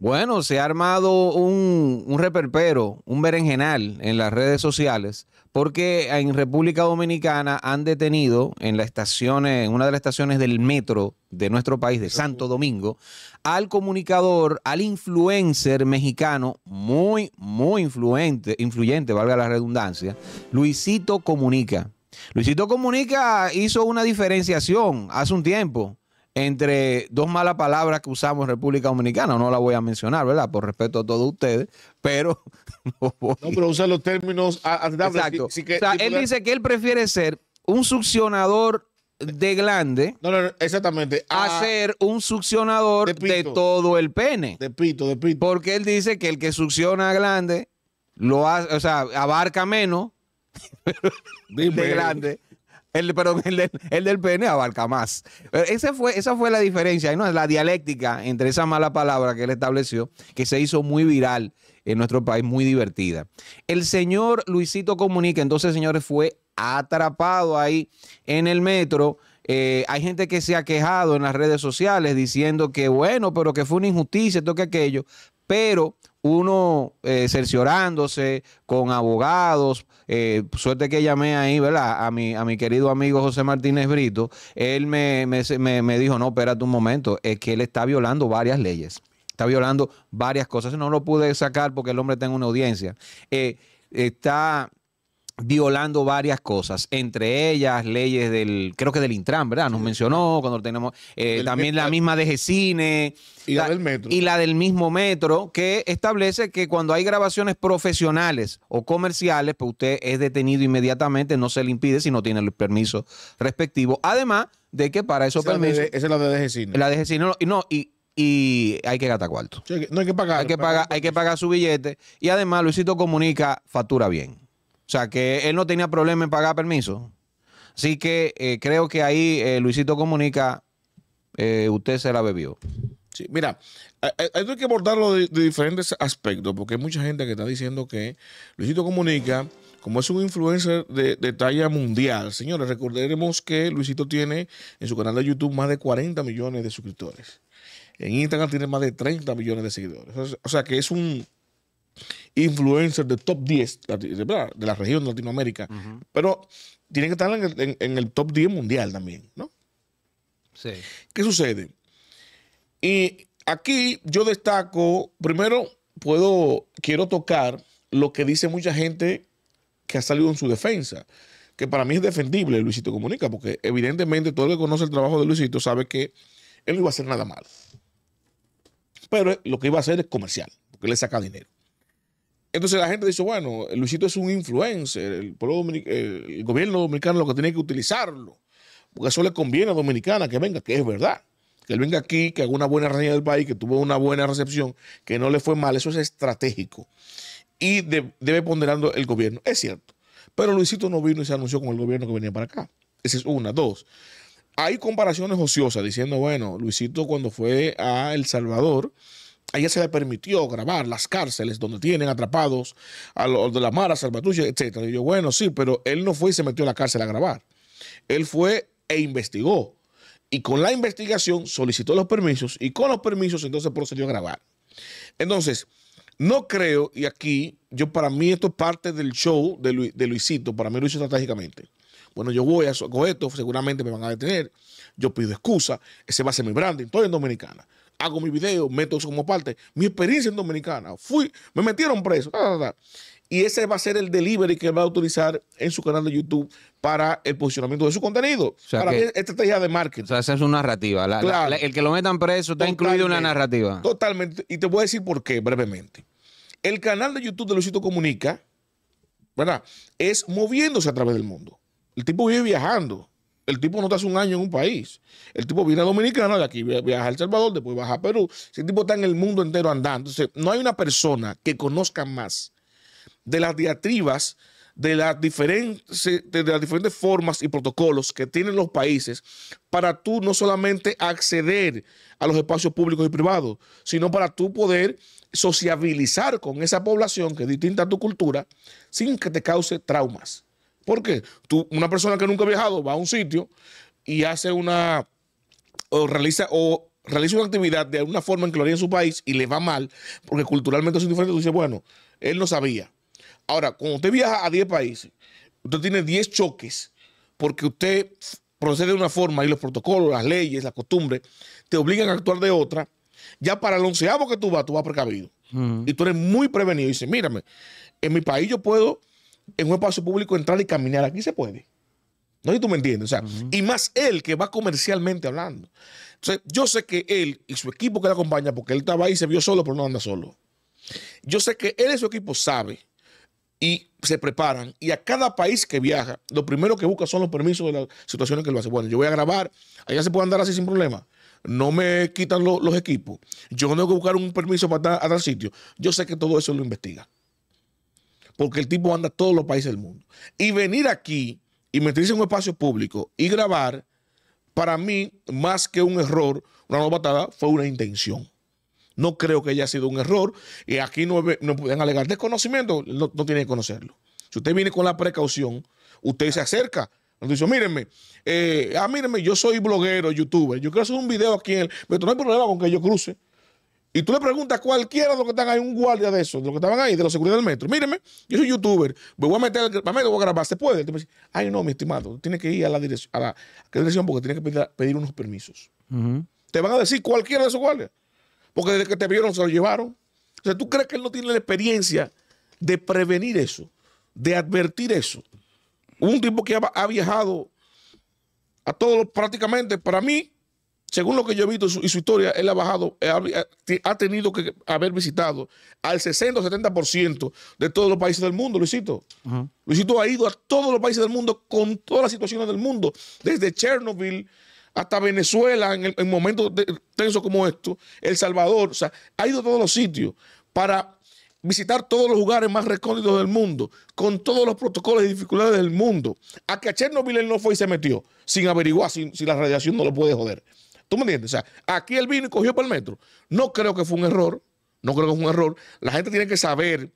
Bueno, se ha armado un, un reperpero, un berenjenal en las redes sociales, porque en República Dominicana han detenido en la estación, en una de las estaciones del metro de nuestro país, de Santo Domingo, al comunicador, al influencer mexicano, muy, muy influente, influyente, valga la redundancia, Luisito Comunica. Luisito Comunica hizo una diferenciación hace un tiempo entre dos malas palabras que usamos en República Dominicana. No la voy a mencionar, ¿verdad? Por respeto a todos ustedes, pero... No, pero usa los términos Exacto. o sea, él dice que él prefiere ser un succionador de glande. No, no, exactamente. A, ser un succionador de, todo el pene. De pito, de pito. Porque él dice que el que succiona glande lo hace, o sea, abarca menos de glande el, perdón, el, del pene abarca más. fue, esa fue la diferencia, ¿no? la dialéctica entre esa mala palabra que él estableció, que se hizo muy viral en nuestro país, muy divertida. El señor Luisito Comunica, entonces, señores, fue atrapado ahí en el metro. Eh, hay gente que se ha quejado en las redes sociales diciendo que, bueno, pero que fue una injusticia, esto que aquello, pero uno eh, cerciorándose con abogados, eh, suerte que llamé ahí, ¿verdad? A mi, a mi querido amigo José Martínez Brito, él me, me, dijo, no, espérate un momento, es que él está violando varias leyes, está violando varias cosas, no lo pude sacar porque el hombre tiene una audiencia. Eh, está violando varias cosas, entre ellas leyes del, creo que del Intran, ¿verdad? Nos mencionó cuando tenemos eh, también la misma de Gecine y la, del metro. Y la del mismo metro, que establece que cuando hay grabaciones profesionales o comerciales, pues usted es detenido inmediatamente, no se le impide si no tiene el permiso respectivo. Además de que para esos permisos. esa es la de Gecine. La de Gecine, no, y, no, y y hay que gastar cuarto. no hay que pagar. Hay que pagar, hay que pagar su billete. Y además, Luisito Comunica factura bien. O sea, que él no tenía problema en pagar permiso. Así que eh, creo que ahí eh, Luisito Comunica, eh, usted se la bebió. Mira, hay, que abordarlo de, diferentes aspectos, porque hay mucha gente que está diciendo que Luisito Comunica, como es un influencer de, de talla mundial, señores, recordaremos que Luisito tiene en su canal de YouTube más de 40 millones de suscriptores. En Instagram tiene más de 30 millones de seguidores. O sea que es un influencer de top 10 de, la región de Latinoamérica, pero tiene que estar en el, top 10 mundial también, ¿no? Sí. ¿Qué sucede? Y aquí yo destaco, primero puedo, quiero tocar lo que dice mucha gente que ha salido en su defensa, que para mí es defendible Luisito Comunica, porque evidentemente todo el que conoce el trabajo de Luisito sabe que él no iba a hacer nada mal. Pero lo que iba a hacer es comercial, porque le saca dinero. Entonces la gente dice, bueno, Luisito es un influencer, el, el gobierno dominicano lo que tiene que utilizarlo, porque eso le conviene a Dominicana que venga, que es verdad. Que él venga aquí, que haga una buena reseña del país, que tuvo una buena recepción, que no le fue mal, eso es estratégico. Y debe ponderando el gobierno. Es cierto. Pero Luisito no vino y se anunció con el gobierno que venía para acá. Esa es una. Dos, hay comparaciones ociosas diciendo, bueno, Luisito cuando fue a El Salvador, a ella se le permitió grabar las cárceles donde tienen atrapados a los de la Mara, Salvatrucha, etc. Y yo, bueno, sí, pero él no fue y se metió a la cárcel a grabar. Él fue e investigó. Y con la investigación solicitó los permisos y con los permisos entonces procedió a grabar. Entonces, no creo, y aquí, yo para mí esto es parte del show de, Luisito, para mí lo hizo estratégicamente. Bueno, yo voy a esto, seguramente me van a detener, yo pido excusa, ese va a ser mi branding, estoy en Dominicana hago mi video, meto eso como parte. Mi experiencia en Dominicana, fui, me metieron preso. y ese va a ser el delivery que va a utilizar en su canal de YouTube para el posicionamiento de su contenido. para que, estrategia de marketing. O sea, esa es una narrativa. el que lo metan preso está incluido en una narrativa. Totalmente. Y te voy a decir por qué brevemente. El canal de YouTube de Luisito Comunica, ¿verdad? Es moviéndose a través del mundo. El tipo vive viajando. El tipo no está hace un año en un país. El tipo viene a Dominicana, de aquí viaja a El Salvador, después baja a Perú. Ese tipo está en el mundo entero andando. Entonces, no hay una persona que conozca más de las diatribas, de las, de las diferentes formas y protocolos que tienen los países para tú no solamente acceder a los espacios públicos y privados, sino para tú poder sociabilizar con esa población que es distinta a tu cultura sin que te cause traumas. Porque tú, una persona que nunca ha viajado va a un sitio y hace una o realiza o realiza una actividad de alguna forma en que lo haría en su país y le va mal, porque culturalmente es diferente, tú dices, bueno, él no sabía. Ahora, cuando usted viaja a 10 países, usted tiene 10 choques, porque usted procede de una forma y los protocolos, las leyes, las costumbres, te obligan a actuar de otra. Ya para el onceavo que tú vas, tú vas precavido. Y tú eres muy prevenido. Y dices, mírame, en mi país yo puedo en un espacio público entrar y caminar. Aquí se puede. No sé si tú me entiendes. O sea, y más él que va comercialmente hablando. Entonces, yo sé que él y su equipo que le acompaña, porque él estaba ahí y se vio solo, pero no anda solo. Yo sé que él y su equipo sabe y se preparan. Y a cada país que viaja, lo primero que busca son los permisos de las situaciones que lo hace. Bueno, yo voy a grabar, allá se puede andar así sin problema. No me quitan lo- los equipos. Yo no tengo que buscar un permiso para estar a tal sitio. Yo sé que todo eso lo investiga. Porque el tipo anda a todos los países del mundo. Y venir aquí y meterse en un espacio público y grabar, para mí, más que un error, una novatada, fue una intención. No creo que haya sido un error. Y aquí no, no pueden alegar desconocimiento, no, no tiene que conocerlo. Si usted viene con la precaución, usted se acerca. Nos dice, mírenme, eh, ah, mírenme, yo soy bloguero, youtuber, yo quiero hacer un video aquí en el. Pero no hay problema con que yo cruce. Y tú le preguntas a cualquiera de los que están ahí, un guardia de esos, de los que estaban ahí, de la seguridad del metro, mírenme, yo soy youtuber, me voy a meter, me voy a grabar, ¿se puede? Ay, no, mi estimado, tiene que ir a la dirección, a la, ¿a qué dirección? Porque tiene que pedir, pedir unos permisos. Te van a decir cualquiera de esos guardias. Porque desde que te vieron se lo llevaron. O sea, ¿tú crees que él no tiene la experiencia de prevenir eso? De advertir eso. Un tipo que ha, ha viajado a todos los, prácticamente, para mí, según lo que yo he visto y su, historia, él ha bajado, eh, ha, ha tenido que haber visitado al 60 o 70% de todos los países del mundo, Luisito. Luisito ha ido a todos los países del mundo con todas las situaciones del mundo, desde Chernobyl hasta Venezuela en, el- en momentos tensos como estos, El Salvador, o sea, ha ido a todos los sitios para visitar todos los lugares más recónditos del mundo, con todos los protocolos y dificultades del mundo. A que a Chernobyl él no fue y se metió, sin averiguar si, si la radiación no lo puede joder. ¿Tú me entiendes? O sea, aquí él vino y cogió por el metro. No creo que fue un error, no creo que fue un error. La gente tiene que saber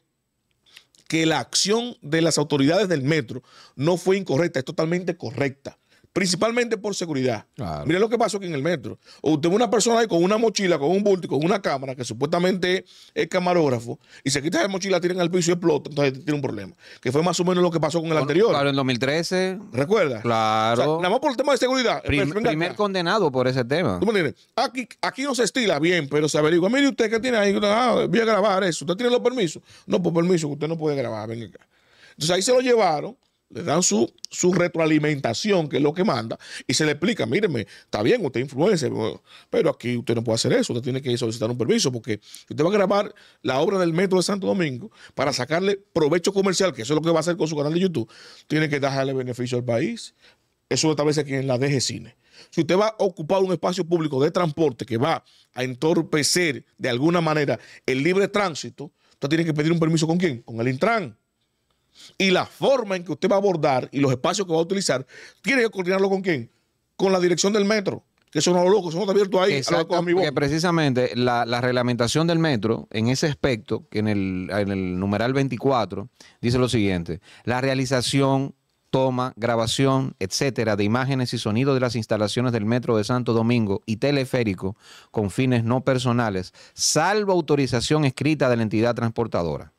que la acción de las autoridades del metro no fue incorrecta, es totalmente correcta. Principalmente por seguridad. Claro. Mira lo que pasó aquí en el metro. O Usted ve una persona ahí con una mochila, con un bulto con una cámara que supuestamente es camarógrafo y se quita la mochila, tiran al piso y explota, entonces tiene un problema. Que fue más o menos lo que pasó con el anterior. Claro, en 2013, ¿Recuerda? claro. O sea, nada más por el tema de seguridad. prim- Venga primer acá. condenado por ese tema. ¿Tú me entiendes? Aquí, aquí no se estila bien, pero se averigua. Mire usted que tiene ahí, ah, voy a grabar eso. ¿Usted tiene los permisos? No, por permiso, que usted no puede grabar. Venga acá. Entonces ahí se lo llevaron, le dan su, su retroalimentación, que es lo que manda, y se le explica, míreme, está bien, usted es influencer, pero aquí usted no puede hacer eso, usted tiene que solicitar un permiso, porque si usted va a grabar la obra del Metro de Santo Domingo para sacarle provecho comercial, que eso es lo que va a hacer con su canal de YouTube, tiene que darle beneficio al país. Eso lo establece aquí en la DG Cine. Si usted va a ocupar un espacio público de transporte que va a entorpecer de alguna manera el libre tránsito, usted tiene que pedir un permiso con quién? Con el Intran. Y la forma en que usted va a abordar y los espacios que va a utilizar, tiene que coordinarlo con quién? Con la dirección del metro. Que eso no lo loco, eso no está abierto ahí. a la Exacto, mi voz. que precisamente la, la reglamentación del metro, en ese aspecto, que en el, en el numeral 24, dice lo siguiente: la realización, toma, grabación, etcétera, de imágenes y sonido de las instalaciones del metro de Santo Domingo y teleférico con fines no personales, salvo autorización escrita de la entidad transportadora.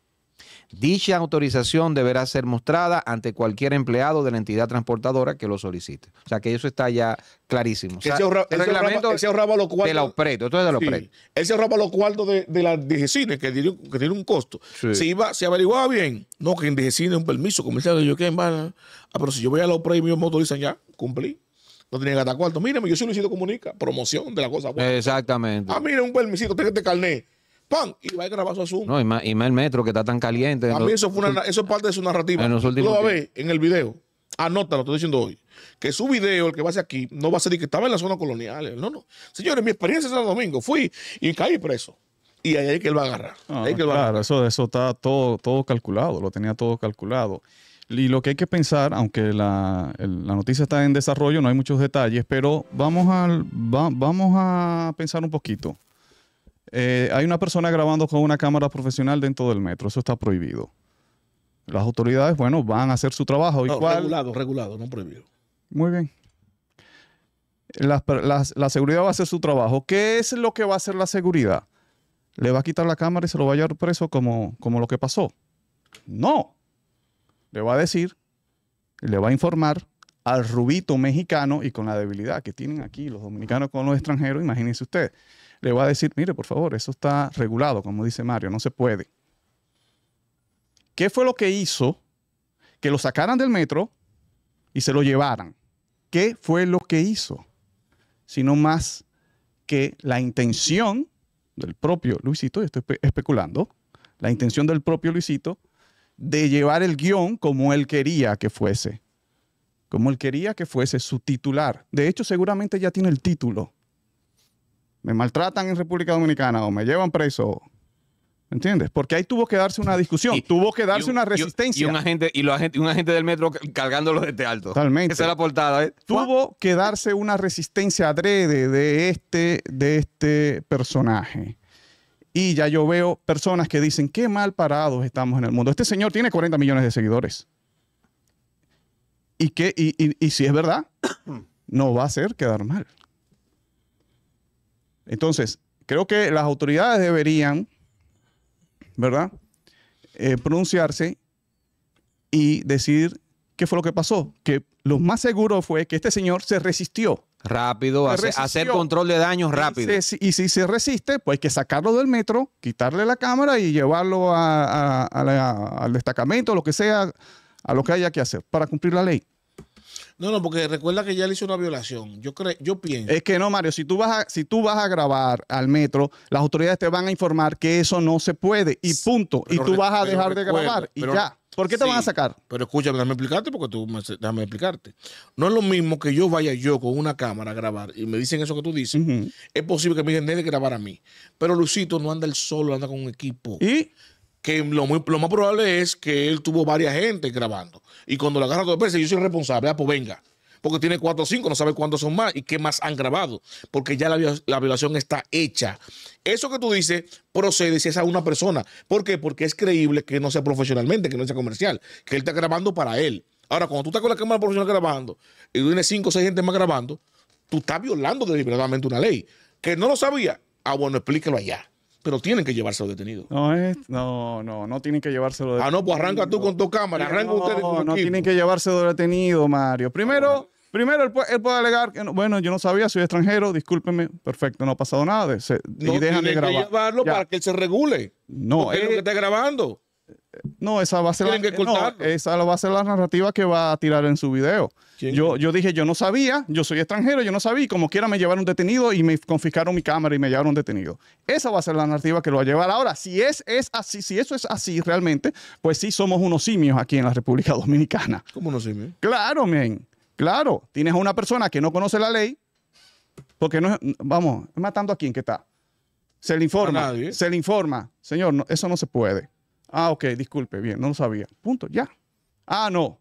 Dicha autorización deberá ser mostrada ante cualquier empleado de la entidad transportadora que lo solicite. O sea que eso está ya clarísimo. O sea, ahorra- el reglamento él se ahorraba los cuartos. de la OPRETO, esto es de la Sí. OPRETO. Él se ahorraba los cuartos de, de la DGCine, que tiene, que tiene un costo. Sí. Se, iba, se averiguaba bien. No, que en DGCine es un permiso comercial. Yo, ¿qué? Ah, pero si yo voy a la OPRETO y me motorizan ya, cumplí. No tenía que gastar cuarto. Mírame, yo soy Luisito Comunica, promoción de la cosa buena. Exactamente. Ah, mira, un permisito, tenga este carnet. ¡Pam! Y va a grabar su asunto. No, y más, y más el metro que está tan caliente. A mí eso, fue una- eso es parte de su narrativa. En los Tú últimos lo vas a ver en el video. Anótalo, estoy diciendo hoy. Que su video, el que va a hacer aquí, no va a ser de que estaba en la zona colonial. No, no. Señores, mi experiencia en Santo Domingo, fui y caí preso. Y ahí es que él va a agarrar. Ah, ahí es que él va a claro, agarrar. eso, eso está todo, todo calculado, lo tenía todo calculado. Y lo que hay que pensar, aunque la, el- la noticia está en desarrollo, no hay muchos detalles, pero vamos, al, va- vamos a pensar un poquito. Eh, hay una persona grabando con una cámara profesional dentro del metro, eso está prohibido. Las autoridades, bueno, van a hacer su trabajo. ¿Y No, regulado, regulado, no prohibido. Muy bien. la, la- la seguridad va a hacer su trabajo. ¿Qué es lo que va a hacer la seguridad? ¿Le va a quitar la cámara y se lo va a llevar preso como, como lo que pasó? No. Le va a decir, le va a informar al rubito mexicano y con la debilidad que tienen aquí los dominicanos con los extranjeros, imagínense usted. Le va a decir, mire, por favor, eso está regulado, como dice Mario, no se puede. ¿Qué fue lo que hizo que lo sacaran del metro y se lo llevaran? ¿Qué fue lo que hizo? Sino más que la intención del propio Luisito, y estoy espe- especulando, la intención del propio Luisito de llevar el guion como él quería que fuese, como él quería que fuese su titular. De hecho, seguramente ya tiene el título. Me maltratan en República Dominicana o me llevan preso. ¿Me entiendes? Porque ahí tuvo que darse una discusión, Y- tuvo que darse un- una resistencia. Y un agente, y los agentes- un agente del metro cargándolo desde alto. Totalmente. Esa es la portada, ¿eh? tuvo que darse una resistencia adrede de este, de este personaje. Y ya yo veo personas que dicen, qué mal parados estamos en el mundo. Este señor tiene 40 millones de seguidores. Y, que, y, y- y si es verdad, no va a hacer quedar mal. Entonces, creo que las autoridades deberían, ¿verdad? Eh, pronunciarse y decir qué fue lo que pasó. Que lo más seguro fue que este señor se resistió. Rápido, Se hacer, resistió. hacer control de daños rápido. Y, se- y si se resiste, pues hay que sacarlo del metro, quitarle la cámara y llevarlo a- a- a la- al destacamento, lo que sea, a lo que haya que hacer para cumplir la ley. No, no, porque recuerda que ya le hizo una violación. Yo creo, yo pienso. Es que no, Mario, si tú, vas a, si tú vas a grabar al metro, las autoridades te van a informar que eso no se puede y punto. y tú vas a dejar de grabar y ya. ¿Por qué te Sí, van a sacar? Pero escúchame, déjame explicarte porque tú me, déjame explicarte. No es lo mismo que yo vaya yo con una cámara a grabar y me dicen eso que tú dices. Es posible que me digan de grabar a mí. Pero Lucito no anda él solo, anda con un equipo. Y que lo, más probable es que él tuvo varias gente grabando. Y cuando lo agarra dos veces, yo soy responsable, ah, pues venga. Porque tiene cuatro o cinco, no sabe cuántos son más y qué más han grabado. Porque ya la violación está hecha. Eso que tú dices procede si es a una persona. ¿Por qué? Porque es creíble que no sea profesionalmente, que no sea comercial, que él está grabando para él. Ahora, cuando tú estás con la cámara profesional grabando y tú tienes cinco o seis gente más grabando, tú estás violando deliberadamente una ley. Que no lo sabía. Ah, bueno, explíquelo allá. Pero tienen que llevárselo detenido. no es, no, no, no tienen que llevárselo de Ah, no, pues arranca tú con tu cámara, arranca no, ustedes con su no equipo. tienen que llevarse de detenido, Mario. Primero, primero él puede, él puede alegar que, no, bueno, yo no sabía, soy extranjero, discúlpeme, perfecto, no ha pasado nada. se- No y dejan de tienen que grabar. llevarlo Ya. para que él se regule. No, Porque es lo eh, que está grabando. No, esa va a ser la, no, esa va a ser la narrativa que va a tirar en su video. ¿Quién? Yo, yo dije, yo no sabía, yo soy extranjero, yo no sabía, y como quiera me llevaron detenido y me confiscaron mi cámara y me llevaron detenido. Esa va a ser la narrativa que lo va a llevar. Ahora, si es, es así, si eso es así realmente, pues sí somos unos simios aquí en la República Dominicana. ¿Cómo no sé? men? Claro, men. Claro. Tienes a una persona que no conoce la ley, porque no es, vamos, matando a quién que está. Se le informa, se le informa, señor, no, eso no se puede. Ah, ok, disculpe, bien, no lo sabía. Punto, ya. Ah, no.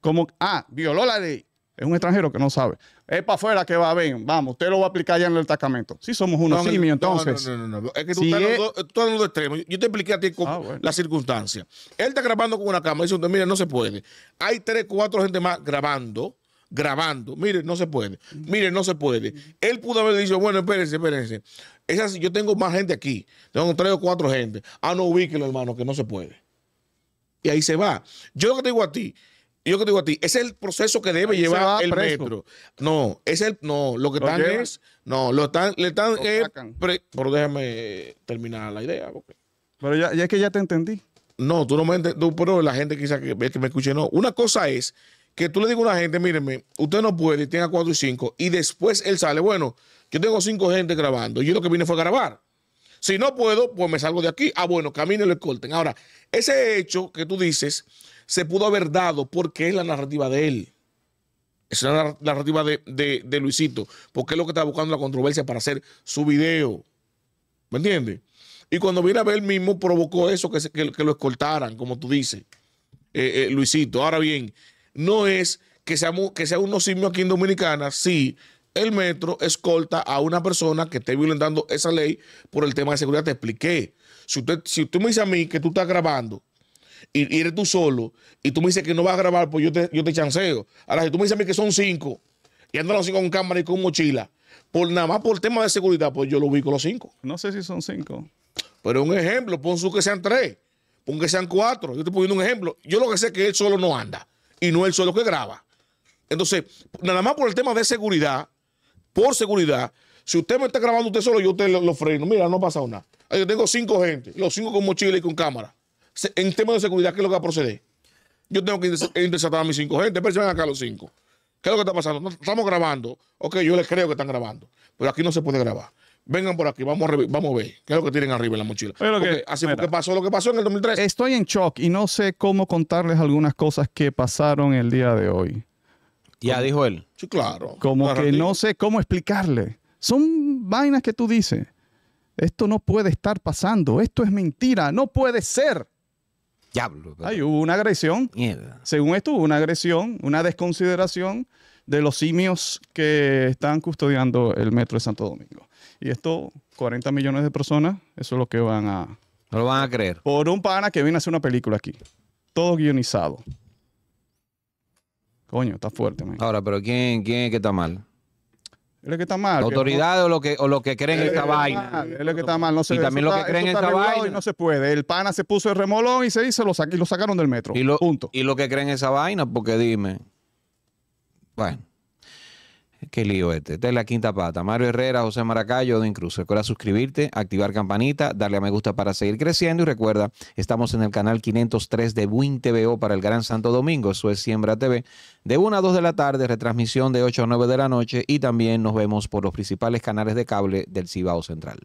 Como, ah, violó la ley. Es un extranjero que no sabe. Es para afuera que va, ven, vamos, usted lo va a aplicar ya en el destacamento. Sí, somos unos No, simios, entonces. No, no, no, no. Es que tú Si estás en es- los dos- extremos. Yo te expliqué a ti con Ah, bueno. la circunstancia. Él está grabando con una cámara dice, mire, no se puede. Hay tres, cuatro gente más grabando, grabando. Mire, no se puede. Mire, no se puede. Él pudo haber dicho, bueno, espérense, espérense. Esas, yo tengo más gente aquí. Tengo tres o cuatro gente. Ah, no, ubíquelo, hermano, que no se puede. Y ahí se va. Yo lo que te digo a ti, yo que te digo a ti, ese es el proceso que debe Ahí llevar va el preso. metro. No, es el, no, lo que están es, no, lo están, le están, eh, pre- pero déjame terminar la idea. porque- Pero ya, ya es que ya te entendí. no, tú no me entiendes, tú, pero la gente quizá que, que me escuche, no. Una cosa es que tú le digas a una gente, mírenme, usted no puede, tenga cuatro y cinco, y después él sale, bueno, yo tengo cinco gente grabando, yo lo que vine fue a grabar. Si no puedo, pues me salgo de aquí. Ah, bueno, camino y lo corten. Ahora, ese hecho que tú dices se pudo haber dado porque es la narrativa de él. Es la nar- narrativa de, de- Luisito, porque es lo que está buscando la controversia para hacer su video. ¿Me entiendes? Y cuando viene a ver, él mismo provocó eso, que- que lo escoltaran, como tú dices, eh, eh, Luisito. Ahora bien, no es que seamos, que sea unos simios aquí en Dominicana, sí. El metro escolta a una persona que esté violentando esa ley por el tema de seguridad. Te expliqué. Si usted, si tú me dices a mí que tú estás grabando y, y eres tú solo y tú me dices que no vas a grabar, pues yo te, yo te chanceo. Ahora, si tú me dices a mí que son cinco y andan los cinco con cámara y con mochila, por nada más por el tema de seguridad, pues yo lo ubico los cinco. No sé si son cinco. Pero un ejemplo, pon su que sean tres, pon que sean cuatro. Yo estoy poniendo un ejemplo. Yo lo que sé es que él solo no anda y no él solo que graba. Entonces, nada más por el tema de seguridad, por seguridad, si usted me está grabando usted solo, yo usted lo, freno. Mira, no ha pasado nada. Yo tengo cinco gente, los cinco con mochila y con cámara. En tema de seguridad, ¿qué es lo que va a proceder? Yo tengo que inter- interceptar a mis cinco gente, pero se ven acá los cinco. ¿Qué es lo que está pasando? Estamos grabando. Ok, yo les creo que están grabando, pero aquí no se puede grabar. Vengan por aquí, vamos a, vamos a ver qué es lo que tienen arriba en la mochila. Que- Porque así fue que pasó lo que pasó en el 2013. Estoy en shock y no sé cómo contarles algunas cosas que pasaron el día de hoy. Ya dijo él. sí, claro. Como Claro, que no sé cómo explicarle. Son vainas que tú dices. Esto no puede estar pasando. Esto es mentira. No puede ser. Diablo. pero- Ahí hubo una agresión. Mierda. Según esto, hubo una agresión, una desconsideración de los simios que están custodiando el metro de Santo Domingo. Y esto, 40 millones de personas, eso es lo que van a... No lo van a creer. Por un pana que viene a hacer una película aquí. Todo guionizado. Coño, está fuerte, man. Ahora, pero ¿quién, quién es que está mal? Él es que está mal. ¿La que- autoridad o lo que, o lo que creen Él es esta que vaina? mal, Él es que está mal. No se, Y también lo que está- creen esta vaina. Y no se puede. El pana se puso el remolón y se hizo lo y lo sacaron del metro. Y lo, Punto. y lo que creen esa vaina, porque dime. Bueno. Qué lío este. Esta es la quinta pata. Mario Herrera, José Maracayo, Odin Cruz. Recuerda suscribirte, activar campanita, darle a me gusta para seguir creciendo. Y recuerda, estamos en el canal 503 de Win TVO para el Gran Santo Domingo. Eso es Siembra TV. De 1 a 2 de la tarde, retransmisión de 8 a 9 de la noche. Y también nos vemos por los principales canales de cable del Cibao Central.